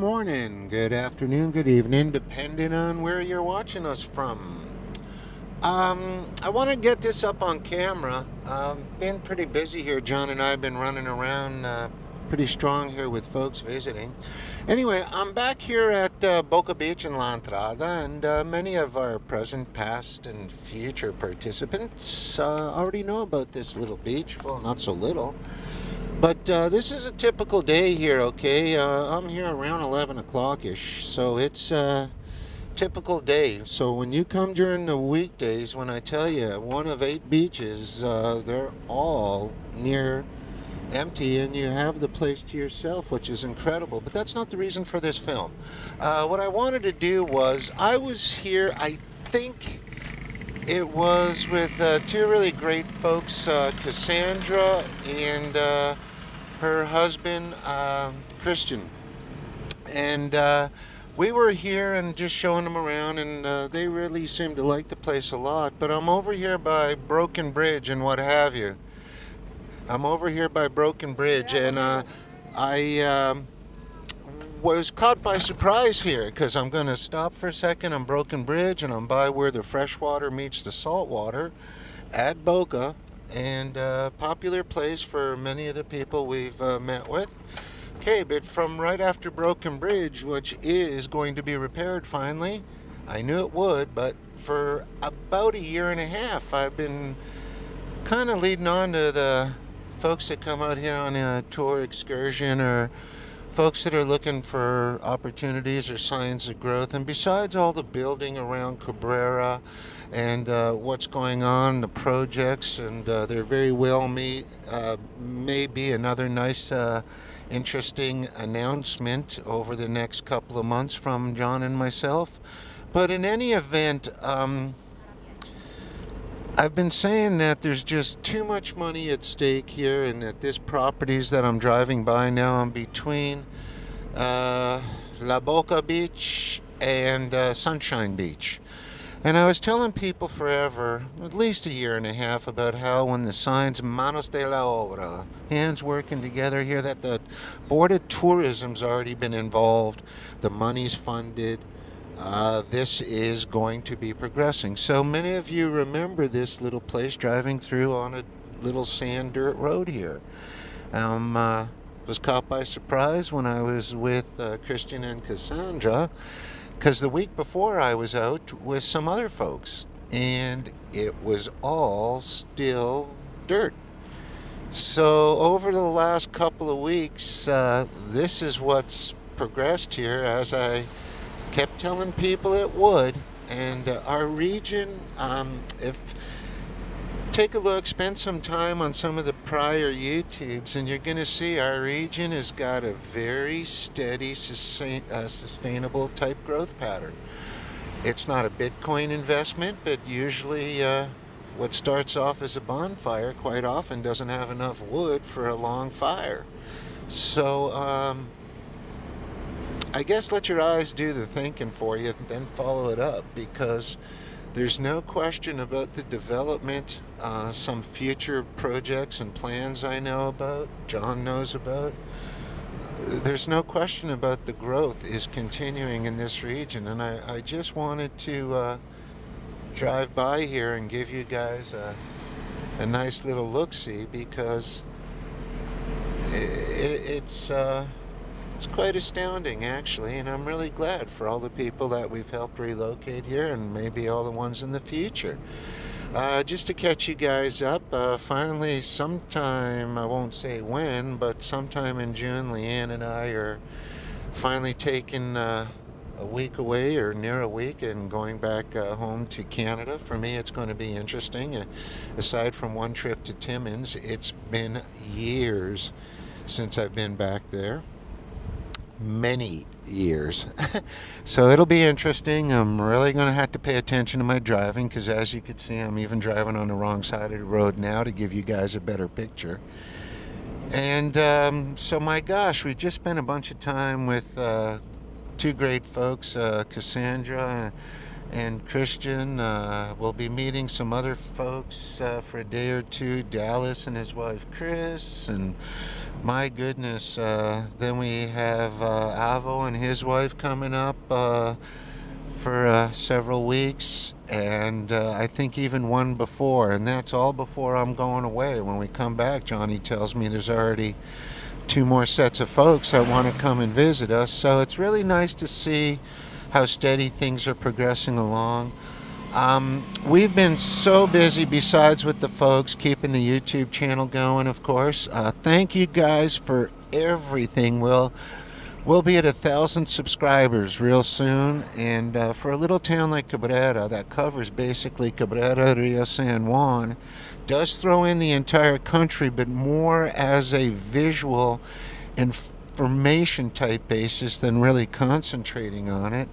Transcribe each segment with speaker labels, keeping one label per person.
Speaker 1: morning, good afternoon, good evening, depending on where you're watching us from. Um, I want to get this up on camera. Um, been pretty busy here. John and I have been running around uh, pretty strong here with folks visiting. Anyway, I'm back here at uh, Boca Beach in La Entrada, and uh, many of our present, past, and future participants uh, already know about this little beach. Well, not so little. But uh, this is a typical day here, okay? Uh, I'm here around 11 o'clock ish, so it's a typical day. So when you come during the weekdays, when I tell you one of eight beaches, uh, they're all near empty and you have the place to yourself, which is incredible. But that's not the reason for this film. Uh, what I wanted to do was, I was here, I think it was with uh, two really great folks, uh, Cassandra and uh, her husband, um, Christian. And uh, we were here and just showing them around, and uh, they really seemed to like the place a lot. But I'm over here by Broken Bridge and what have you. I'm over here by Broken Bridge, and uh, I um, was caught by surprise here because I'm going to stop for a second on Broken Bridge, and I'm by where the freshwater meets the saltwater at Boca and a popular place for many of the people we've uh, met with. Okay, but from right after Broken Bridge, which is going to be repaired finally, I knew it would, but for about a year and a half, I've been kind of leading on to the folks that come out here on a tour excursion or folks that are looking for opportunities or signs of growth. And besides all the building around Cabrera and uh, what's going on, the projects, and uh, there very well may, uh, may be another nice, uh, interesting announcement over the next couple of months from John and myself. But in any event, um, I've been saying that there's just too much money at stake here, and that this properties that I'm driving by now, I'm between uh, La Boca Beach and uh, Sunshine Beach. And I was telling people forever, at least a year and a half, about how when the signs Manos de la Obra, hands working together here, that the Board of Tourism's already been involved, the money's funded, uh, this is going to be progressing. So many of you remember this little place driving through on a little sand dirt road here. Um, uh, was caught by surprise when I was with uh, Christian and Cassandra because the week before I was out with some other folks and it was all still dirt. So over the last couple of weeks, uh, this is what's progressed here as I kept telling people it would. And uh, our region, um, if take a look, spend some time on some of the prior YouTubes, and you're going to see our region has got a very steady, sustain, uh, sustainable type growth pattern. It's not a Bitcoin investment, but usually uh, what starts off as a bonfire quite often doesn't have enough wood for a long fire. So, um, I guess let your eyes do the thinking for you and then follow it up because there's no question about the development, uh, some future projects and plans I know about, John knows about. There's no question about the growth is continuing in this region, and I, I just wanted to uh, drive by here and give you guys a, a nice little look see because it, it's. Uh, it's quite astounding, actually, and I'm really glad for all the people that we've helped relocate here and maybe all the ones in the future. Uh, just to catch you guys up, uh, finally, sometime, I won't say when, but sometime in June, Leanne and I are finally taking uh, a week away or near a week and going back uh, home to Canada. For me, it's going to be interesting. Uh, aside from one trip to Timmins, it's been years since I've been back there many years. so it'll be interesting. I'm really going to have to pay attention to my driving because, as you can see, I'm even driving on the wrong side of the road now to give you guys a better picture. And um, so, my gosh, we just spent a bunch of time with uh, two great folks, uh, Cassandra and Christian. Uh, we'll be meeting some other folks uh, for a day or two, Dallas and his wife Chris, and my goodness. Uh, then we have uh, Avo and his wife coming up uh, for uh, several weeks, and I think even one before, and that's all before I'm going away. When we come back, Johnny tells me there's already two more sets of folks that want to come and visit us. So it's really nice to see how steady things are progressing along. Um, we've been so busy besides with the folks keeping the YouTube channel going, of course. Uh, thank you guys for everything. We'll, we'll be at a thousand subscribers real soon. And uh, for a little town like Cabrera that covers basically Cabrera, Rio San Juan, does throw in the entire country, but more as a visual information type basis than really concentrating on it.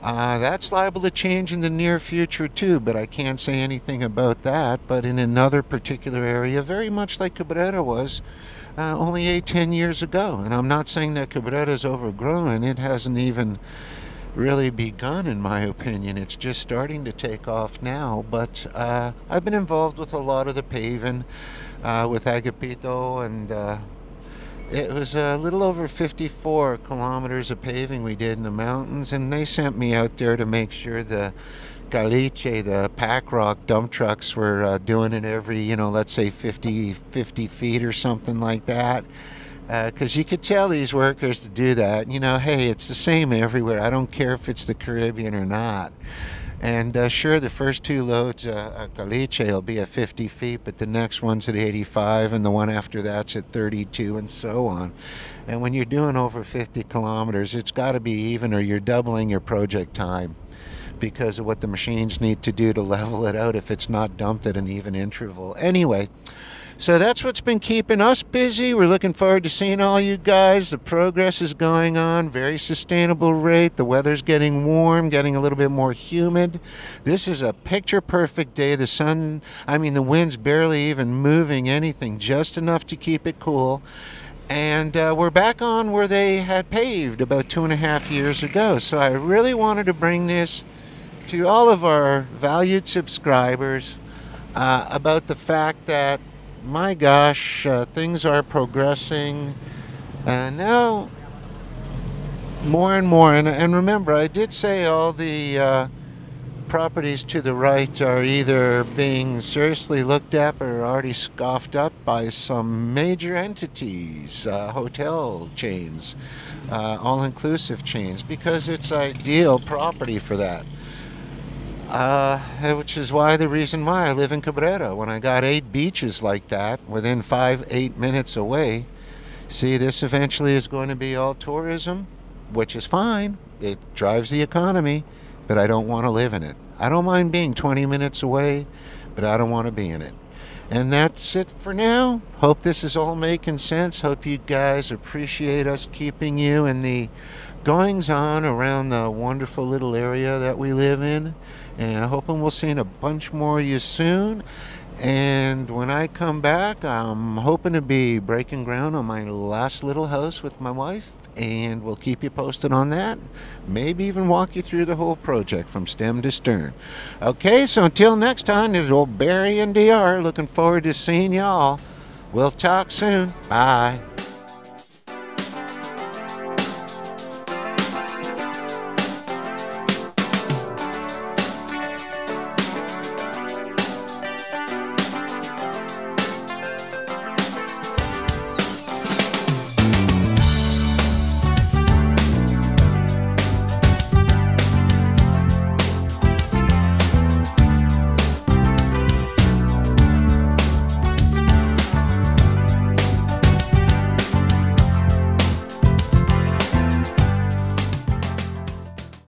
Speaker 1: Uh, that's liable to change in the near future too, but I can't say anything about that. But in another particular area, very much like Cabrera was uh, only eight, ten years ago. And I'm not saying that Cabrera is overgrown, it hasn't even really begun, in my opinion. It's just starting to take off now. But uh, I've been involved with a lot of the paving uh, with Agapito and uh, it was a little over 54 kilometers of paving we did in the mountains, and they sent me out there to make sure the caliche, the pack rock dump trucks were uh, doing it every, you know, let's say 50, 50 feet or something like that. Because uh, you could tell these workers to do that. You know, hey, it's the same everywhere. I don't care if it's the Caribbean or not. And uh, sure, the first two loads, uh, a caliche will be at 50 feet, but the next one's at 85, and the one after that's at 32, and so on. And when you're doing over 50 kilometers, it's got to be even, or you're doubling your project time because of what the machines need to do to level it out if it's not dumped at an even interval. Anyway, so that's what's been keeping us busy. We're looking forward to seeing all you guys. The progress is going on, very sustainable rate. The weather's getting warm, getting a little bit more humid. This is a picture perfect day. The sun, I mean, the wind's barely even moving anything, just enough to keep it cool. And uh, we're back on where they had paved about two and a half years ago. So I really wanted to bring this to all of our valued subscribers uh, about the fact that my gosh, uh, things are progressing. And now, more and more, and, and remember, I did say all the uh, properties to the right are either being seriously looked at or already scoffed up by some major entities, uh, hotel chains, uh, all inclusive chains, because it's ideal property for that. Uh, which is why the reason why I live in Cabrera. When I got eight beaches like that within five, eight minutes away, see, this eventually is going to be all tourism, which is fine. It drives the economy, but I don't want to live in it. I don't mind being 20 minutes away, but I don't want to be in it. And that's it for now. Hope this is all making sense. Hope you guys appreciate us keeping you in the goings on around the wonderful little area that we live in. And hoping we'll see a bunch more of you soon. And when I come back, I'm hoping to be breaking ground on my last little house with my wife. And we'll keep you posted on that. Maybe even walk you through the whole project from stem to stern. Okay, so until next time, it's old Barry in DR. Looking forward to seeing y'all. We'll talk soon. Bye.